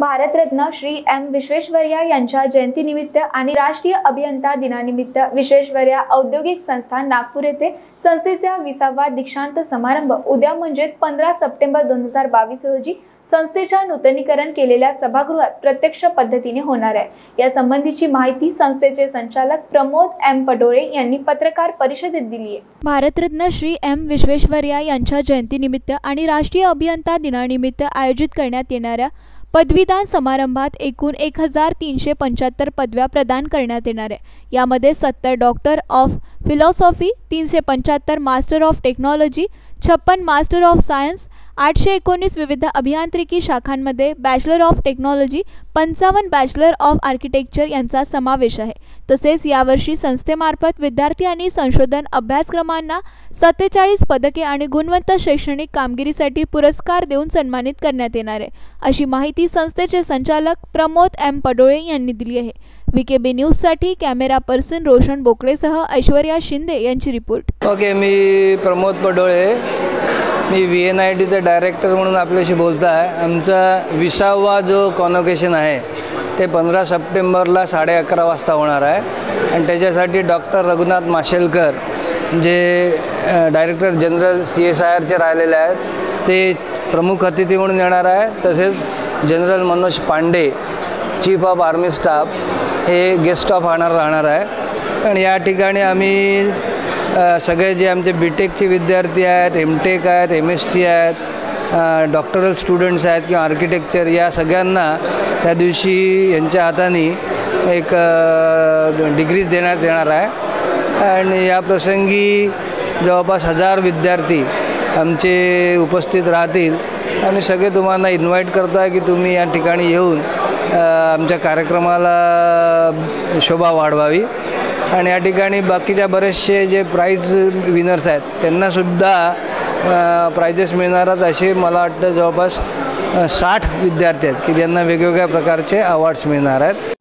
Bharat Ratna Shri M विश्वेश्वर्या यांच्या जयंतीनिमित्त आणि राष्ट्रीय अभियंता दिनानिमित्त विश्वेश्वर्या औद्योगिक संस्था नागपूर येथे संस्थेचा विसावा दीक्षांत समारंभ उद्या म्हणजेच पंधरा सप्टेंबर दोन हजार बावीस रोजी संस्थेच्या नूतनीकरण केलेल्या सभागृहात प्रत्यक्ष पद्धतीने होणार आहे. या संबंधीची माहिती संस्थेचे संचालक प्रमोद एम पडोळे यांनी पत्रकार परिषदेत दिली आहे. भारतरत्न श्री एम विश्वेश्वर्या यांच्या जयंतीनिमित्त आणि राष्ट्रीय अभियंता दिनानिमित्त आयोजित करण्यात येणाऱ्या पदवीदान समारंभात एकूण एक हज़ार तीनशे पंच्याहत्तर पदव्या प्रदान करण्यात येणार आहे. सत्तर डॉक्टर ऑफ़ फिलॉसॉफी तीनशे पंच्याहत्तर मास्टर ऑफ़ टेक्नॉलॉजी छप्पन मास्टर ऑफ़ सायन्स आठशे एकोणीस विविध अभियांत्रिकी शाखांमध्ये बॅचलर ऑफ टेक्नॉलॉजी पंचावन्न बॅचलर ऑफ आर्किटेक्चर यांचा समावेश आहे. तसेच यावर्षी संस्थेमार्फत विद्यार्थी आणि संशोधन अभ्यासक्रमांना सत्तेचाळीस पदके आणि गुणवंत शैक्षणिक कामगिरीसाठी पुरस्कार देऊन सन्मानित करण्यात येणार आहे. अशी माहिती संस्थेचे संचालक प्रमोद एम पडोळे यांनी दिली आहे. व्ही के बी न्यूजसाठी कॅमेरा पर्सन रोशन बोकडेसह ऐश्वर्या शिंदे यांची रिपोर्ट. ओके मी प्रमोद पडोळे. मी व्ही एन आय टीचा डायरेक्टर म्हणून आपल्याशी बोलत आहे आमचा विसावा जो कॉनोकेशन आहे ते पंधरा सप्टेंबरला साडे अकरा वाजता होणार आहे. आणि त्याच्यासाठी डॉक्टर रघुनाथ माशेलकर जे director general C S I आरचे राहिलेले आहेत ते प्रमुख अतिथी म्हणून येणार आहे. तसेच general Manoj Pande chief of army staff हे गेस्ट ऑफ ऑनर राहणार आहे. आणि या ठिकाणी आम्ही सगळे जे आमचे बी टेकचे विद्यार्थी आहेत एम टेक आहेत एम एस सी आहेत डॉक्टरल स्टुडंट्स आहेत किंवा आर्किटेक्चर या सगळ्यांना त्या दिवशी यांच्या हाताने एक डिग्रीज देण्यात येणार आहे. आणि या प्रसंगी जवळपास हजार विद्यार्थी आमचे उपस्थित राहतील. आणि सगळे तुम्हाला इन्व्हाइट करता की तुम्ही या ठिकाणी येऊन आमच्या कार्यक्रमाला शोभा वाढवावी. आणि या ठिकाणी बाकीच्या बरेचसे जे प्राईज विनर्स आहेत त्यांनासुद्धा प्राइजेस मिळणारच असे मला वाटतं जवळपास साठ विद्यार्थी आहेत की ज्यांना वेगवेगळ्या प्रकारचे अवॉर्ड्स मिळणार आहेत.